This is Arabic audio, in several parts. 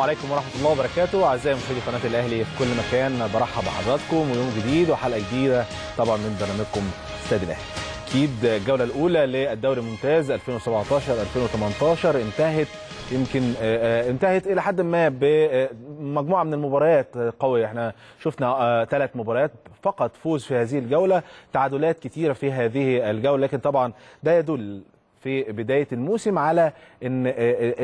عليكم ورحمة الله وبركاته. أعزائي مشاهدي قناة الأهلي في كل مكان برحب بحضراتكم ويوم جديد وحلقة جديدة طبعا من برنامجكم استاد الأهلي. أكيد الجولة الأولى للدوري الممتاز 2017 2018 انتهت يمكن آه، آه، انتهت إلى حد ما بمجموعه من المباريات قوية. إحنا شفنا ثلاث مباريات فقط فوز في هذه الجولة تعادلات كثيره في هذه الجولة لكن طبعا ده يدل في بداية الموسم على إن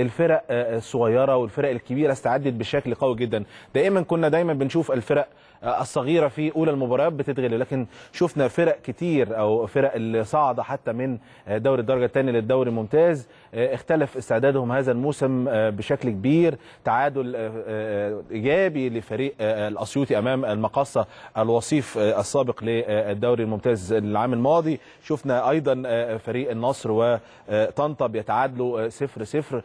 الفرق الصغيره والفرق الكبيرة استعدت بشكل قوي جدا. دائما كنا دايما بنشوف الفرق الصغيرة في أولى المباريات بتتغلب لكن شفنا فرق كتير أو فرق اللي صاعدة حتى من دوري الدرجة الثانية للدوري الممتاز. اختلف استعدادهم هذا الموسم بشكل كبير. تعادل إيجابي لفريق الأسيوطي أمام المقصه الوصيف السابق للدوري الممتاز العام الماضي. شفنا أيضا فريق النصر وطنطا بيتعادلوا 0 0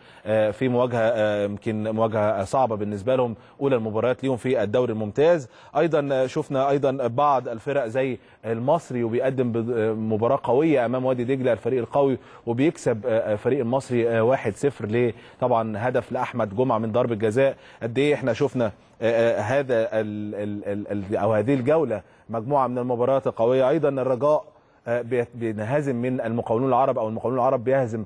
في مواجهة يمكن مواجهة صعبة بالنسبة لهم أولى المباريات ليهم في الدوري الممتاز. أيضا شفنا أيضا بعض الفرق زي المصري وبيقدم مباراة قوية أمام وادي دجلة الفريق القوي وبيكسب فريق المصري 1-0 ليه؟ طبعا هدف لأحمد جمعة من ضربة جزاء. قد إيه إحنا شفنا هذا ال ال أو هذه الجولة مجموعة من المباريات القوية. أيضا الرجاء بينهزم من المقاولون العرب أو المقاولون العرب بيهزم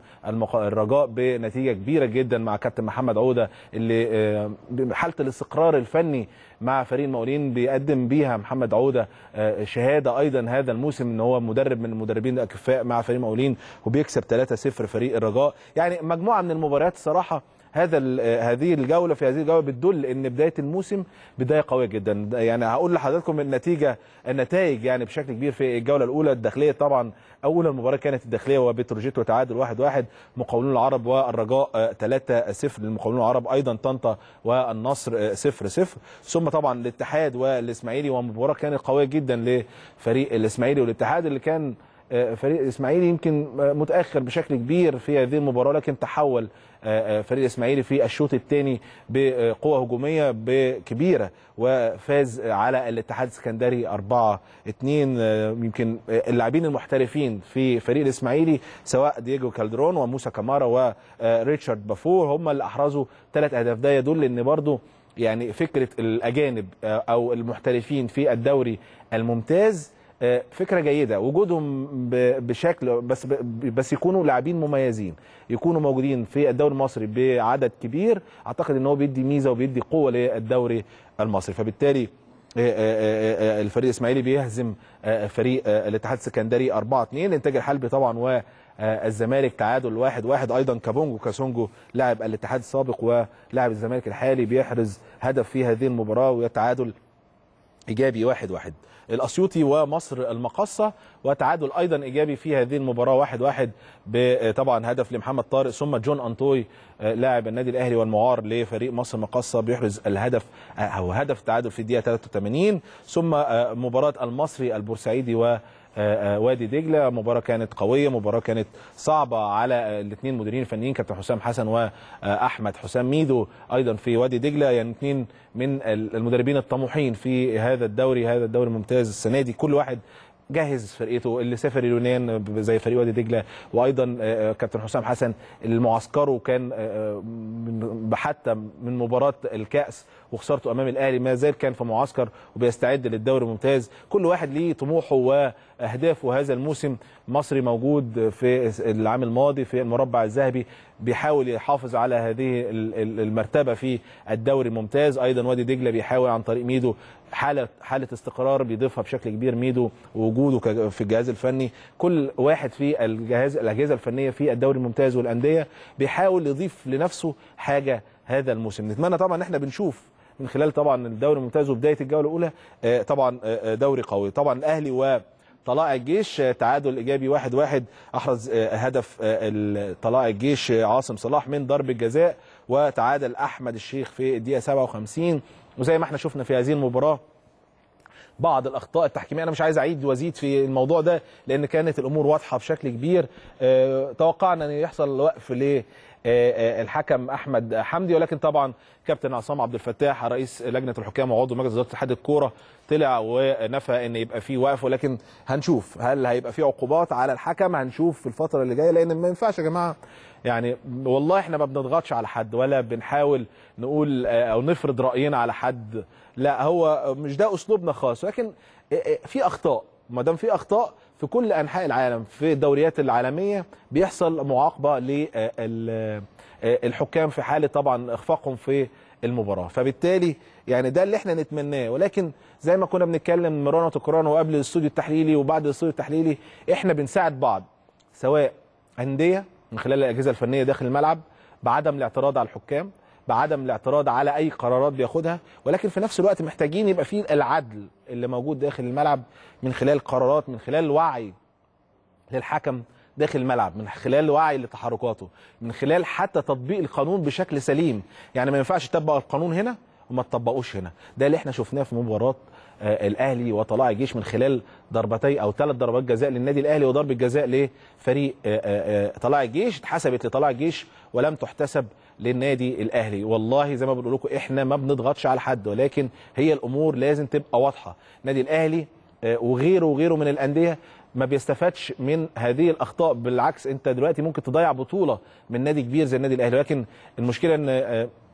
الرجاء بنتيجة كبيرة جدا مع كابتن محمد عودة اللي حالة الاستقرار الفني مع فريق المقاولين بيقدم بيها محمد عودة شهادة أيضا هذا الموسم إن هو مدرب من المدربين الأكفاء مع فريق المقاولين وبيكسب 3-0 فريق الرجاء. يعني مجموعة من المباريات الصراحه هذا هذه الجولة في هذه الجولة بتدل إن بداية الموسم بداية قوية جدا. يعني هقول لحضراتكم النتيجة النتائج يعني بشكل كبير في الجولة الأولى. الداخلية طبعا أول المباراة كانت الداخلية وبتروجيت وتعادل 1 1 مقاولون العرب والرجاء 3 0 للمقاولون العرب. أيضا طنطا والنصر 0 0 ثم طبعا الاتحاد والإسماعيلي ومباراة كانت قوية جدا لفريق الإسماعيلي. والاتحاد اللي كان فريق الإسماعيلي يمكن متأخر بشكل كبير في هذه المباراة لكن تحول فريق الاسماعيلي في الشوط الثاني بقوة هجومية كبيره وفاز على الاتحاد السكندري 4 2 يمكن اللاعبين المحترفين في فريق الاسماعيلي سواء دييجو كالدرون وموسى كامارا وريتشارد بافور هم اللي أحرزوا ثلاث أهداف. ده يدل إن برضو يعني فكرة الأجانب أو المحترفين في الدوري الممتاز فكرة جيدة. وجودهم بشكل بس بس يكونوا لاعبين مميزين يكونوا موجودين في الدوري المصري بعدد كبير أعتقد إن هو بيدي ميزة وبيدي قوة للدوري المصري. فبالتالي الفريق الإسماعيلي بيهزم فريق الاتحاد السكندري 4 2 الانتاج الحلبي طبعا والزمالك تعادل 1 1 أيضا كابونجو كاسونجو لاعب الاتحاد السابق ولاعب الزمالك الحالي بيحرز هدف في هذه المباراة ويتعادل إيجابي 1 1 الأسيوطي ومصر المقصه وتعادل أيضا إيجابي في هذه المباراة 1 1 طبعا هدف لمحمد طارق ثم جون أنطوي لاعب النادي الأهلي والمعار لفريق مصر المقصه بيحرز الهدف أو هدف التعادل في الدقيقة 83 ثم مباراة المصري البورسعيدي و وادي دجلة. مباراة كانت قوية مباراة كانت صعبة على الاثنين مديرين الفنيين كابتن حسام حسن وأحمد حسام ميدو أيضا في وادي دجلة. يعني اثنين من المدربين الطموحين في هذا الدوري هذا الدوري الممتاز السنة دي. كل واحد جهز فرقته اللي سافر اليونان زي فريق وادي دجلة وأيضا كابتن حسام حسن المعسكره كان حتى من مباراة الكأس وخسارته أمام الأهلي ما زال كان في معسكر وبيستعد للدوري الممتاز. كل واحد ليه طموحه وأهدافه. هذا الموسم مصري موجود في العام الماضي في المربع الذهبي. بيحاول يحافظ على هذه المرتبة في الدوري الممتاز أيضا وادي دجلة بيحاول عن طريق ميدو حاله حالة استقرار بيضيفها بشكل كبير. ميدو ووجوده في الجهاز الفني كل واحد في الجهاز الأجهزة الفنية في الدوري الممتاز والأندية بيحاول يضيف لنفسه حاجة هذا الموسم. نتمنى طبعا إن إحنا بنشوف من خلال طبعا الدوري الممتاز وبداية الجولة الأولى طبعا دوري قوي. طبعا الأهلي و طلائع الجيش تعادل إيجابي واحد واحد أحرز هدف طلائع الجيش عاصم صلاح من ضربة جزاء وتعادل أحمد الشيخ في الدقيقة 57 وزي ما إحنا شفنا في هذه المباراة بعض الأخطاء التحكيمية. أنا مش عايز أعيد وأزيد في الموضوع ده لأن كانت الأمور واضحة بشكل كبير. آه توقعنا أن يحصل وقف الحكم أحمد حمدي ولكن طبعا كابتن عصام عبد الفتاح رئيس لجنة الحكام وعضو مجلس إدارة اتحاد الكورة طلع ونفى إن يبقى في وقف ولكن هنشوف هل هيبقى في عقوبات على الحكم. هنشوف في الفترة اللي جاية لأن ما ينفعش يا جماعة يعني والله إحنا ما بنضغطش على حد ولا بنحاول نقول أو نفرض رأينا على حد. لا هو مش ده أسلوبنا خالص ولكن في أخطاء. ما دام في أخطاء في كل أنحاء العالم في الدوريات العالمية بيحصل معاقبة للحكام في حاله طبعا إخفاقهم في المباراة. فبالتالي يعني ده اللي إحنا نتمناه. ولكن زي ما كنا بنتكلم مرونه وتكرارا وقبل الاستوديو التحليلي وبعد الاستوديو التحليلي إحنا بنساعد بعض سواء أندية من خلال الأجهزة الفنية داخل الملعب بعدم الاعتراض على الحكام بعدم الاعتراض على أي قرارات بياخدها ولكن في نفس الوقت محتاجين يبقى في العدل اللي موجود داخل الملعب من خلال قرارات من خلال وعي للحكم داخل الملعب من خلال وعي لتحركاته من خلال حتى تطبيق القانون بشكل سليم. يعني ما ينفعش تطبق القانون هنا وما تطبقوش هنا. ده اللي إحنا شفناه في مباراة آه الأهلي وطلائع الجيش من خلال ضربتي أو ثلاث ضربات جزاء للنادي الأهلي وضربة جزاء لفريق آه آه طلائع الجيش اتحسبت لطلائع الجيش ولم تحتسب للنادي الأهلي. والله زي ما بنقول لكم إحنا ما بنضغطش على حد ولكن هي الأمور لازم تبقى واضحة. النادي الأهلي وغيره وغيره من الأندية ما بيستفادش من هذه الأخطاء بالعكس أنت دلوقتي ممكن تضيع بطولة من نادي كبير زي النادي الأهلي. لكن المشكلة إن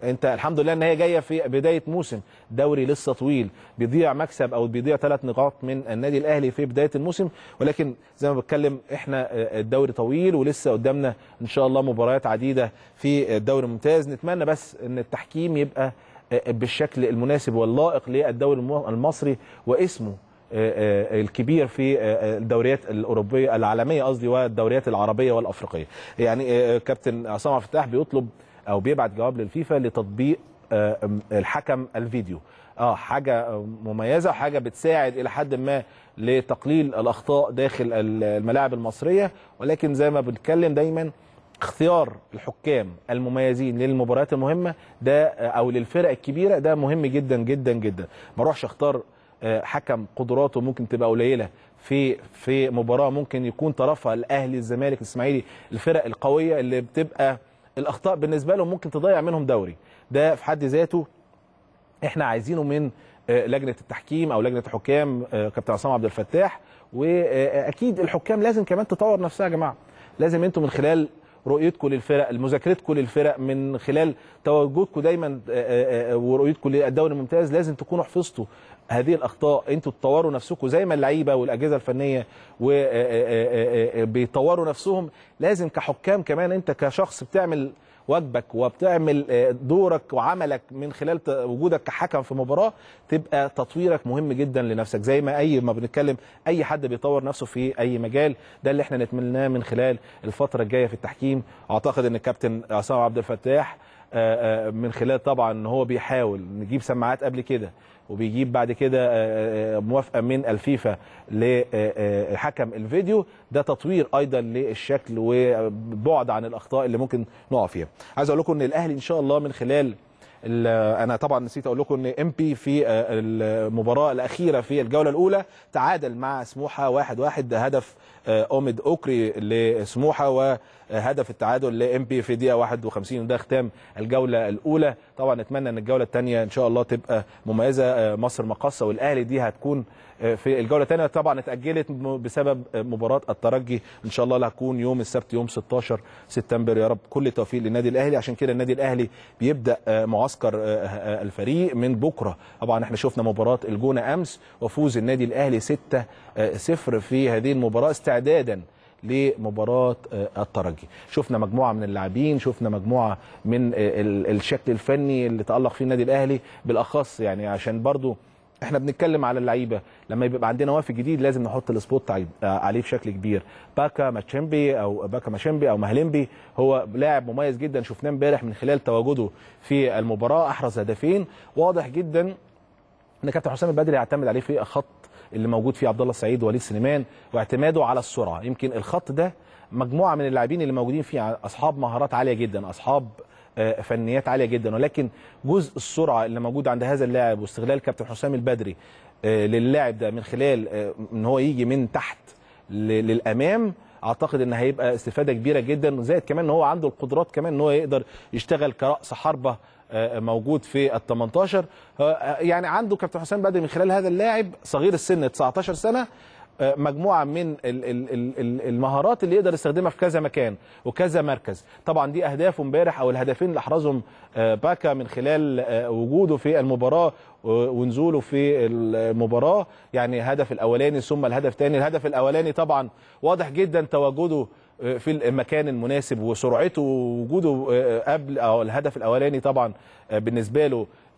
أنت الحمد لله إن هي جاية في بداية موسم دوري لسه طويل بيضيع مكسب أو بيضيع ثلاث نقاط من النادي الأهلي في بداية الموسم. ولكن زي ما بتكلم إحنا الدوري طويل ولسه قدامنا إن شاء الله مباريات عديدة في الدوري الممتاز. نتمنى بس إن التحكيم يبقى بالشكل المناسب واللائق للدوري المصري واسمه الكبير في الدوريات الأوروبية العالمية قصدي والدوريات العربية والأفريقية. يعني كابتن عصام عبد الفتاح بيطلب أو بيبعت جواب للفيفا لتطبيق الحكم الفيديو. آه حاجة مميزة وحاجة بتساعد إلى حد ما لتقليل الأخطاء داخل الملاعب المصرية. ولكن زي ما بنتكلم دايما اختيار الحكام المميزين للمباريات المهمة ده أو للفرق الكبيرة ده مهم جدا جدا جدا. ما اروحش اختار حكم قدراته ممكن تبقى قليلة. في في مباراة ممكن يكون طرفها الأهلي الزمالك الإسماعيلي الفرق القوية اللي بتبقى الأخطاء بالنسبة لهم ممكن تضيع منهم دوري. ده في حد ذاته إحنا عايزينه من لجنة التحكيم أو لجنة الحكام كابتن عصام عبد الفتاح. وأكيد الحكام لازم كمان تطور نفسها يا جماعة. لازم أنتم من خلال رؤيتكم للفرق مذاكرتكم للفرق من خلال تواجدكم دايما ورؤيتكم للدوري الممتاز لازم تكونوا حفظتوا هذه الأخطاء. أنتوا تطوروا نفسكم زي ما اللعيبة والأجهزة الفنية وبيطوروا نفسهم. لازم كحكام كمان انت كشخص بتعمل واجبك وبتعمل دورك وعملك من خلال وجودك كحكم في مباراة تبقى تطويرك مهم جدا لنفسك. زي ما أي ما بنتكلم أي حد بيطور نفسه في أي مجال ده اللي إحنا نتمناه من خلال الفترة الجاية في التحكيم. أعتقد إن الكابتن عصام عبد الفتاح من خلال طبعا إن هو بيحاول نجيب سماعات قبل كده وبيجيب بعد كده موافقة من الفيفا لحكم الفيديو. ده تطوير أيضا للشكل وبعد عن الأخطاء اللي ممكن نقع فيها. عايز أقول لكم إن الأهلي إن شاء الله من خلال أنا طبعا نسيت أقول لكم إن إم بي في المباراة الأخيرة في الجولة الأولى تعادل مع سموحة واحد واحد هدف اوميد أوكري لسموحة وهدف التعادل لإنبي في دقيقه 51 وده ختام الجولة الأولى. طبعا نتمنى إن الجولة الثانية إن شاء الله تبقى مميزة مصر مقصه والأهلي دي هتكون في الجولة الثانية طبعا اتأجلت بسبب مباراة الترجي. إن شاء الله اللي هتكون يوم السبت يوم 16 سبتمبر. يا رب كل التوفيق للنادي الأهلي. عشان كده النادي الأهلي بيبدأ معسكر الفريق من بكرة. طبعا إحنا شفنا مباراة الجونة أمس وفوز النادي الأهلي 6 0 في هذه المباراة. استعدادا لمباراة الترجي. شفنا مجموعة من اللاعبين شفنا مجموعة من الشكل الفني اللي تألق فيه النادي الأهلي. بالأخص يعني عشان برضو إحنا بنتكلم على اللعيبة. لما يبقى عندنا وافد جديد لازم نحط السبوت عليه بشكل كبير. باكا ماتشمبي أو باكا ماشمبي أو مهلمبي هو لاعب مميز جدا شفناه امبارح من خلال تواجده في المباراة أحرز هدفين. واضح جدا إن كابتن حسام البدري يعتمد عليه في الخط اللي موجود فيه عبد الله السعيد ووليد سليمان واعتماده على السرعة. يمكن الخط ده مجموعة من اللاعبين اللي موجودين فيه أصحاب مهارات عالية جدا أصحاب فنيات عالية جدا. ولكن جزء السرعة اللي موجود عند هذا اللاعب واستغلال كابتن حسام البدري للاعب ده من خلال إن هو يجي من تحت للأمام اعتقد ان هيبقى استفادة كبيرة جدا وزائد كمان إن هو عنده القدرات كمان إن هو يقدر يشتغل كرأس حربة آه، موجود في ال 18 آه، يعني عنده كابتن حسام بدري من خلال هذا اللاعب صغير السن 19 سنة آه، مجموعة من ال- ال- ال- ال- المهارات اللي يقدر يستخدمها في كذا مكان وكذا مركز. طبعا دي اهدافه امبارح أو الهدفين اللي أحرزهم آه، باكا من خلال آه، وجوده في المباراة ونزوله في المباراة. يعني الهدف الأولاني ثم الهدف الثاني. الهدف الأولاني طبعا واضح جدا تواجده آه، في المكان المناسب وسرعته ووجوده آه، قبل أو الهدف الأولاني طبعا آه، بالنسبة له آه،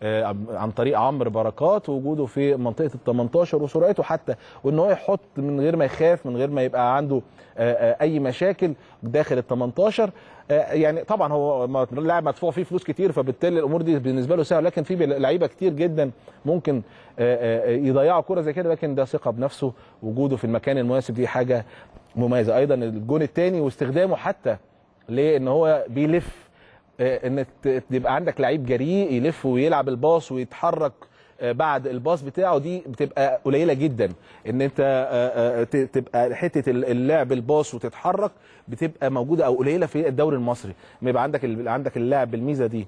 عن طريق عمرو بركات وجوده في منطقة ال 18 وسرعته حتى وإن هو يحط من غير ما يخاف من غير ما يبقى عنده آه، آه، أي مشاكل داخل ال 18 آه، يعني طبعا هو لاعب مدفوع فيه فلوس كتير فبالتالي الأمور دي بالنسبة له سهلة لكن في لعيبة كتير جدا ممكن آه، آه، يضيعوا كرة زي كده لكن ده ثقة بنفسه وجوده في المكان المناسب دي حاجة مميزة. أيضا الجون الثاني واستخدامه حتى لإن هو بيلف آه، إن ت- تبقى عندك لعيب جريء يلف ويلعب الباص ويتحرك آه، بعد الباص بتاعه دي بتبقى قليلة جدا. إن أنت آه، آه، تبقى حتة ال- اللعب الباص وتتحرك بتبقى موجودة أو قليلة في الدوري المصري. ما يبقى عندك عندك اللاعب بالميزة دي.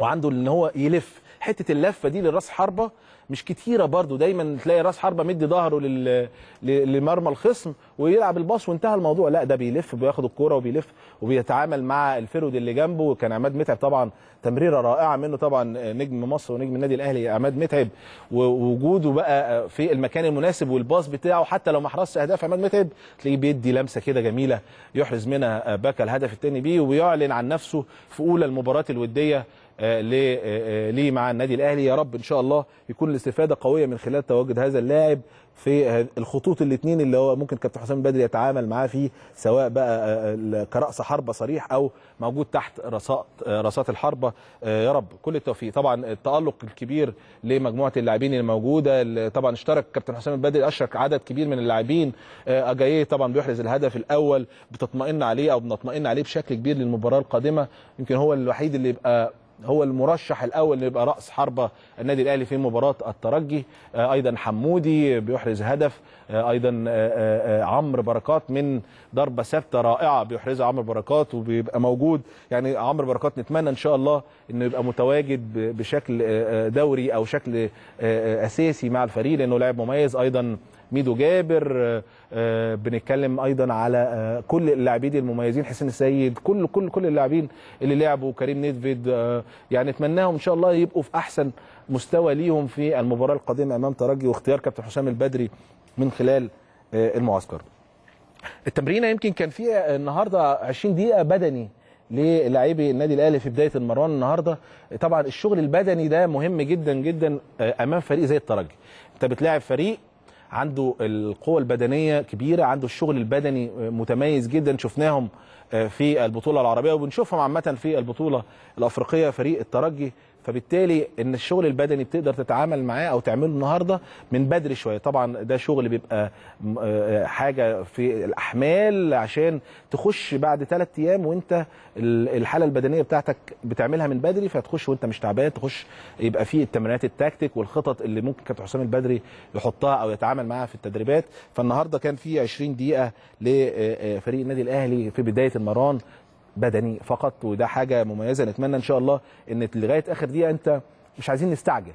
وعنده إن هو يلف. حتة اللفة دي لرأس حربة مش كتيرة برضو. دايما تلاقي راس حربة مدي ظهره لل... لمرمى الخصم ويلعب الباص وانتهى الموضوع. لا ده بيلف بياخد الكورة وبيلف وبيتعامل مع الفرود اللي جنبه. كان عماد متعب طبعا تمريرة رائعة منه طبعا نجم مصر ونجم النادي الأهلي. عماد متعب ووجوده بقى في المكان المناسب والباص بتاعه. حتى لو ما حرزش أهداف عماد متعب تلاقيه بيدي لمسة كده جميلة يحرز منها باكا الهدف الثاني بيه وبيعلن عن نفسه في أولى المباريات الودية ليه آه، آه، ليه مع النادي الأهلي. يا رب إن شاء الله يكون الاستفادة قوية من خلال تواجد هذا اللاعب في الخطوط الاثنين اللي هو ممكن كابتن حسام بدري يتعامل معاه فيه سواء بقى آه، كرأس حربة صريح أو موجود تحت رصات آه، رصات الحربة. آه، يا رب كل التوفيق. طبعا التألق الكبير لمجموعة اللاعبين اللي موجوده اللي طبعا اشترك كابتن حسام البدري أشرك عدد كبير من اللاعبين. آه، أجاييه طبعا بيحرز الهدف الأول بتطمئن عليه أو بنطمئن عليه بشكل كبير للمباراة القادمة. يمكن هو الوحيد اللي يبقى هو المرشح الأول اللي يبقى رأس حربة النادي الأهلي في مباراة الترجي. آه، أيضا حمودي بيحرز هدف. آه، أيضا آه، عمرو بركات من ضربة ثابتة رائعة بيحرزها عمرو بركات وبيبقى موجود. يعني عمرو بركات نتمنى إن شاء الله إنه يبقى متواجد بشكل دوري أو شكل أساسي مع الفريق لأنه لاعب مميز. أيضا ميدو جابر آه، آه، بنتكلم أيضا على آه، كل اللاعبين المميزين حسين السيد كل كل كل اللاعبين اللي لعبوا كريم نيدفيد يعني اتمناهم إن شاء الله يبقوا في أحسن مستوى ليهم في المباراة القادمة أمام ترجي واختيار كابتن حسام البدري من خلال المعسكر. التمرينه يمكن كان فيها النهارده 20 دقيقة بدني للاعبي النادي الأهلي في بداية المران النهارده. طبعا الشغل البدني ده مهم جدا جدا أمام فريق زي الترجي. أنت بتلاعب فريق عنده القوة البدنية كبيرة عنده الشغل البدني متميز جدا شفناهم في البطولة العربية وبنشوفهم عامة في البطولة الأفريقية فريق الترجي فبالتالي إن الشغل البدني بتقدر تتعامل معاه أو تعمله النهارده من بدري شوية. طبعا ده شغل بيبقى آه، حاجة في الأحمال عشان تخش بعد ثلاث أيام وأنت ال- الحالة البدنية بتاعتك بتعملها من بدري فتخش وأنت مش تعبان تخش يبقى في التمرينات التكتيك والخطط اللي ممكن كابتن حسام البدري يحطها أو يتعامل معاها في التدريبات. فالنهاردة كان في 20 دقيقة لفريق النادي الأهلي في بداية المران. بدني فقط وده حاجة مميزة. نتمنى إن شاء الله إن لغاية آخر دقيقة أنت مش عايزين نستعجل.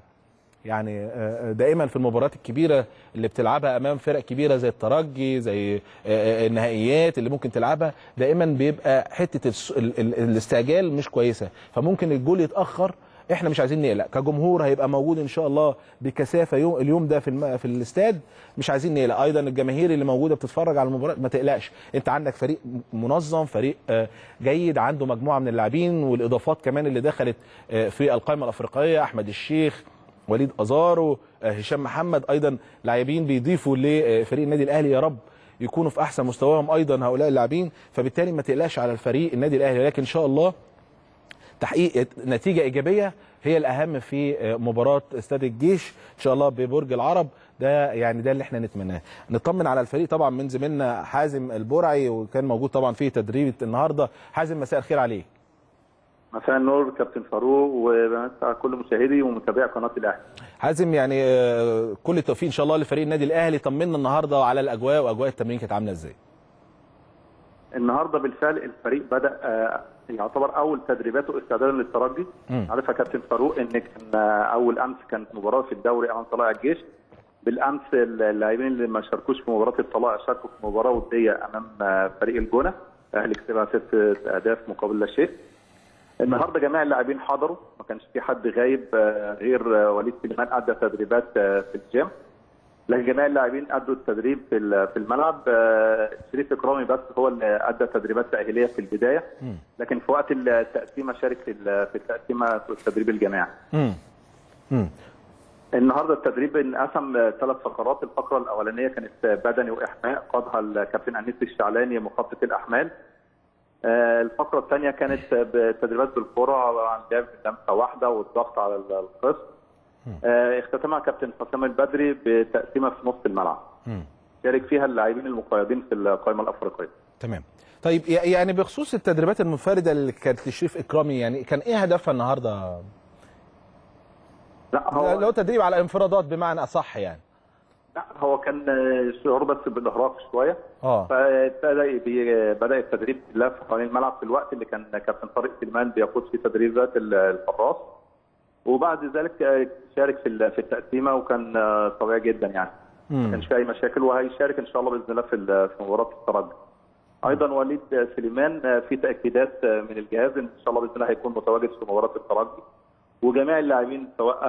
يعني آه، دائما في المباريات الكبيرة اللي بتلعبها أمام فرق كبيرة زي الترجي زي آه، آه، النهائيات اللي ممكن تلعبها دائما بيبقى حتة الاستعجال مش كويسة. فممكن الجول يتأخر إحنا مش عايزين نقلق. كجمهور هيبقى موجود إن شاء الله بكثافة يوم اليوم ده في الم... في الاستاد مش عايزين نقلق. أيضا الجماهير اللي موجودة بتتفرج على المباراة ما تقلقش. أنت عندك فريق منظم فريق آه، جيد عنده مجموعة من اللاعبين والإضافات كمان اللي دخلت آه، في القائمة الأفريقية أحمد الشيخ وليد أزارو آه، هشام محمد. أيضا لاعبين بيضيفوا لفريق النادي الأهلي يا رب يكونوا في أحسن مستواهم أيضا هؤلاء اللاعبين. فبالتالي ما تقلقش على الفريق النادي الأهلي ولكن إن شاء الله تحقيق نتيجة إيجابية هي الأهم في مباراة استاد الجيش إن شاء الله ببرج العرب. ده يعني ده اللي إحنا نتمناه. نطمن على الفريق طبعا من زميلنا حازم البرعي وكان موجود طبعا في تدريب النهارده. حازم مساء الخير عليك. مساء النور كابتن فاروق ومساء كل مشاهدي ومتابعي قناة الأهلي. حازم يعني آه، كل التوفيق إن شاء الله لفريق النادي الأهلي. طمنا النهارده على الأجواء وأجواء التمرين كانت عاملة إزاي؟ النهارده بالفعل الفريق بدأ آه، يعتبر أول تدريباته استعدادا للترجي. عارف يا كابتن فاروق إن كان أول أمس كانت مباراة في الدوري امام طلائع الجيش. بالأمس اللاعبين اللي ما شاركوش في مباراة الطلائع شاركوا في مباراة ودية أمام فريق الجونة الاهلي كسبها ست أهداف مقابل لا شيء النهارده جميع اللاعبين حضروا ما كانش في حد غايب آه، غير آه، وليد سليمان أدى تدريبات آه، في الجيم. لكن جميع اللاعبين أدوا التدريب في في الملعب. آه، شريف إكرامي بس هو اللي أدى تدريبات تأهيلية في البداية. لكن في وقت التقسيمه شارك في في التقسيمه في التدريب الجماعي. النهارده التدريب انقسم ثلاث فقرات. الفقرة الأولانية كانت بدني وإحماء قادها الكابتن أنيس الشعلاني مخطط الأحمال. آه، الفقرة الثانية كانت بتدريبات بالكرة عن لعب لمسه واحدة والضغط على الخصم آه، اختتمها كابتن حسام البدري بتقسيمة في نص الملعب. شارك فيها اللاعبين المقيدين في القائمة الأفريقية. تمام. طيب يعني بخصوص التدريبات المنفردة اللي كانت لشريف إكرامي يعني كان إيه هدفها النهارده؟ لا هو لو تدريب على انفرادات بمعنى أصح يعني. لا هو كان آه، شعور بس بالاهراق شوية. آه. بي- بدأ التدريب لف حوالين الملعب في الوقت اللي كان كابتن طارق سليمان بيقود فيه تدريبات ال- الحراس. وبعد ذلك شارك في في التقسيمة وكان آه، طبيعي جدا يعني ما. كانش في أي مشاكل وهيشارك إن شاء الله بإذن الله في في مباراة الترجي أيضا وليد سليمان آه، في تأكيدات آه، من الجهاز إن شاء الله بإذن الله هيكون متواجد في مباراة الترجي وجميع اللاعبين سواء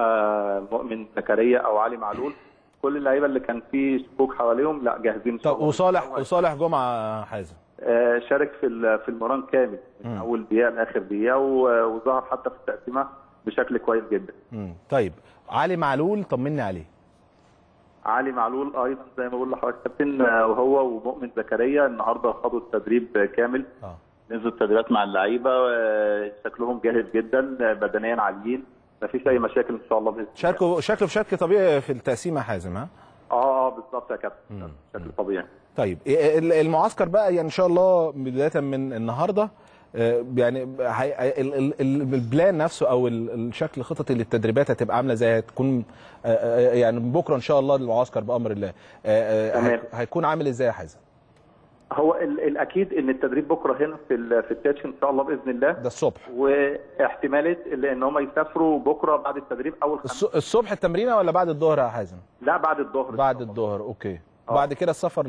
مؤمن زكريا أو علي معلول كل اللعيبة اللي كان في شكوك حواليهم لا جاهزين طب. وصالح وصالح جمعة حازم شارك في في المران كامل من. أول دقيقة لآخر دقيقة وظهر حتى في التقسيمة بشكل كويس جدا. مم. طيب علي معلول طمني عليه علي معلول أيضا زي ما بقول لحضرتك كابتن آه، وهو ومؤمن زكريا النهارده خدوا التدريب كامل آه نزلوا التدريبات مع اللعيبة آه، شكلهم جاهز جدا آه، بدنيا عاليين ما فيش أي مشاكل إن شاء الله بإذن الله. شاركوا شكله بشكل طبيعي في التقسيمه حازم ها آه آه بالظبط يا كابتن مم. بشكل طبيعي. طيب إيه ال- المعسكر بقى يعني إن شاء الله بداية من النهارده آه، يعني ال- ال- ال plan نفسه أو ال- الشكل خططي للتدريبات هتبقى عاملة إزاي؟ هتكون آه، آه، يعني بكرة إن شاء الله المعسكر بأمر الله. آه، آه، هيكون عامل إزاي يا حازم؟ هو ال- الأكيد إن التدريب بكرة هنا في في التاتش إن شاء الله بإذن الله. ده الصبح. واحتماليه إن هم يسافروا بكرة بعد التدريب أول خميس. الصبح التمرينه ولا بعد الظهر يا حازم؟ لا بعد الظهر بعد الظهر okay. آه. بعد كده السفر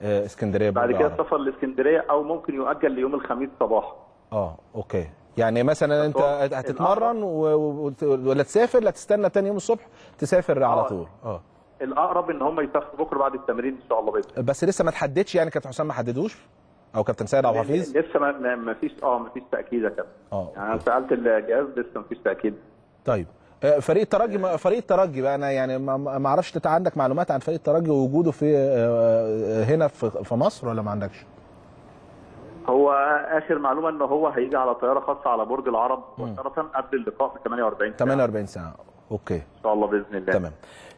لاسكندريه بعد كده السفر لاسكندرية أو ممكن يؤجل ليوم الخميس صباحا آه أوكي. يعني مثلا أنت هتتمرن. ولا تسافر؟ لا تستنى تاني يوم الصبح تسافر على آه. طول. آه. الأقرب إن هم يسافروا بكرة بعد التمرين إن شاء الله بإذن بس لسه ما تحددش يعني كابتن حسام ما حددوش؟ أو كابتن سيد عبد الحفيظ؟ لسه ما- فيش آه ما فيش تأكيد يا كابتن. آه يعني أنا سألت الجهاز لسه ما فيش تأكيد. طيب. آه، فريق الترجي فريق الترجي بقى أنا يعني ما- أعرفش انت عندك معلومات عن فريق الترجي ووجوده في آه، هنا في مصر ولا ما عندكش؟ هو آخر معلومة إن هو هيجي على طيارة خاصة على برج العرب مباشرة قبل اللقاء ب 48 ساعة. 48 ساعة. أوكي. إن شاء الله بإذن الله. تمام.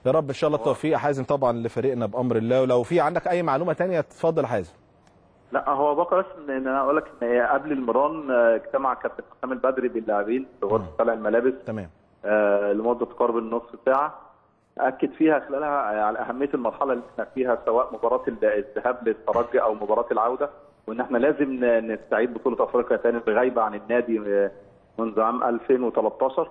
يا رب إن شاء الله التوفيق. حازم طبعا لفريقنا بأمر الله. ولو في عندك أي معلومة تانية اتفضل حازم. لا هو بقى بس ان أنا أقول لك إن قبل المران آه، اجتمع كابتن حسام البدري باللاعبين في غرفة خلع الملابس. تمام. آه، لمدة قرب النص ساعة أكد فيها خلالها على أهمية المرحلة اللي إحنا فيها سواء مباراة الذهاب للترجي أو مباراة العودة وإن إحنا لازم نستعيد بطولة أفريقيا تاني غايبه عن النادي آه، منذ عام 2013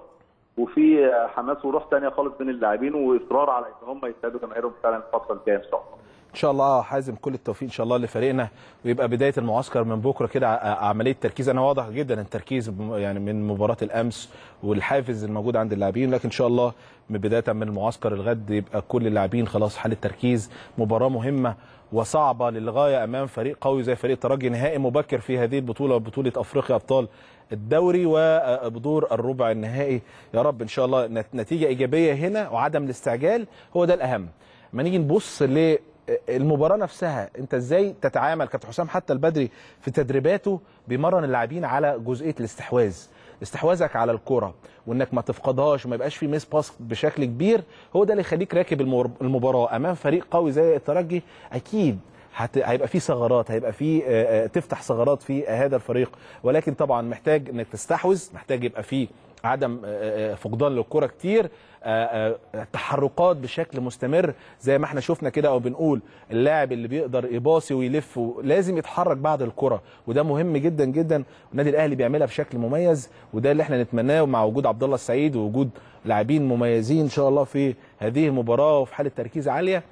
وفي آه، حماس وروح تانية خالص بين اللاعبين وإصرار على إن هم يساعدوا جماهيرهم فعلا الفترة الجاية إن شاء الله. إن شاء الله حازم كل التوفيق إن شاء الله لفريقنا. ويبقى بداية المعسكر من بكرة كده ع- عملية تركيز أنا واضح جدا التركيز يعني من مباراة الأمس والحافز الموجود عند اللاعبين. لكن إن شاء الله من بداية من المعسكر الغد يبقى كل اللاعبين خلاص حالة تركيز مباراة مهمة وصعبة للغاية أمام فريق قوي زي فريق الترجي نهائي مبكر في هذه البطولة بطوله أفريقيا أبطال الدوري وبدور الربع النهائي. يا رب إن شاء الله نت- نتيجة إيجابية هنا وعدم الاستعجال هو ده الأهم. ما نيجي نبص للمباراه نفسها أنت إزاي تتعامل كابتن حسام حتى البدري في تدريباته بيمرن اللاعبين على جزئية الاستحواذ؟ استحواذك على الكره وإنك ما تفقدهاش وما يبقاش في miss pass بشكل كبير هو ده اللي يخليك راكب المباراة. أمام فريق قوي زي الترجي أكيد هت... هيبقى في ثغرات هيبقى في تفتح ثغرات في هذا الفريق. ولكن طبعا محتاج إنك تستحوذ محتاج يبقى في عدم آه، آه، فقدان للكرة كتير آه، آه، تحركات بشكل مستمر زي ما إحنا شفنا كده أو بنقول اللاعب اللي بيقدر يباصي ويلف لازم يتحرك بعد الكرة. وده مهم جدا جدا النادي الأهلي بيعملها بشكل مميز وده اللي إحنا نتمناه مع وجود عبد الله السعيد ووجود لاعبين مميزين إن شاء الله في هذه المباراة وفي حالة تركيز عالية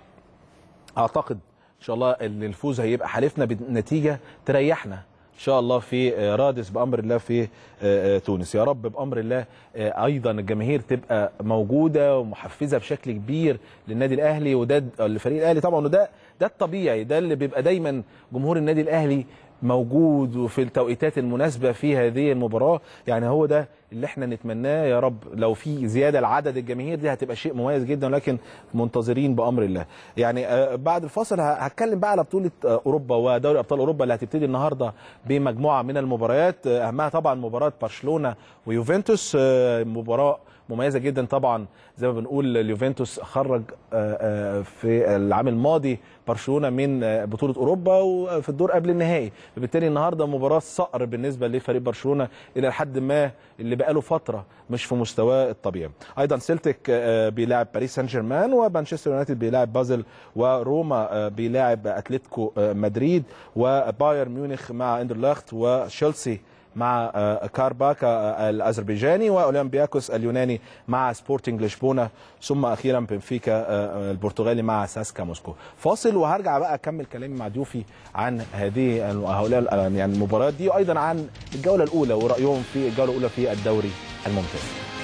أعتقد إن شاء الله إن الفوز هيبقى حالفنا بنتيجة تريحنا. إن شاء الله في آه، رادس بأمر الله في آه، آه، تونس. يا رب بأمر الله أيضا الجماهير تبقى موجودة ومحفزة بشكل كبير للنادي الأهلي وده الفريق الأهلي طبعا وده ده الطبيعي ده اللي بيبقى دايما جمهور النادي الأهلي موجود وفي التوقيتات المناسبة في هذه المباراة. يعني هو ده اللي إحنا نتمناه يا رب. لو في زيادة لعدد الجماهير دي هتبقى شيء مميز جدا لكن منتظرين بأمر الله. يعني آه، بعد الفاصل هتكلم بقى على بطولة آه، أوروبا ودوري أبطال أوروبا اللي هتبتدي النهارده بمجموعة من المباريات. آه، أهمها طبعا مباراة برشلونة ويوفنتوس. مباراة مميزة جدا طبعا. زي ما بنقول اليوفنتوس خرج آه، آه، في العام الماضي برشلونة من آه، بطولة أوروبا وفي الدور قبل النهائي. فبالتالي النهارده مباراة ثأر بالنسبة لفريق برشلونة إلى حد ما اللي بقاله فترة مش في مستواه الطبيعي. أيضا سيلتيك بيلاعب باريس سان جيرمان ومانشستر يونايتد بيلاعب بازل وروما بيلاعب أتلتيكو مدريد وبايرن ميونخ مع اندرلخت وتشيلسي. مع آه، كارباكا آه، الاذربيجاني وأولمبياكوس اليوناني مع سبورتنج لشبونة ثم أخيرا بنفيكا آه، البرتغالي مع ساسكا موسكو. فاصل وهرجع بقى أكمل كلامي مع ضيوفي عن هذه هؤلاء يعني المباريات دي وأيضا عن الجولة الأولى ورأيهم في الجولة الأولى في الدوري الممتاز.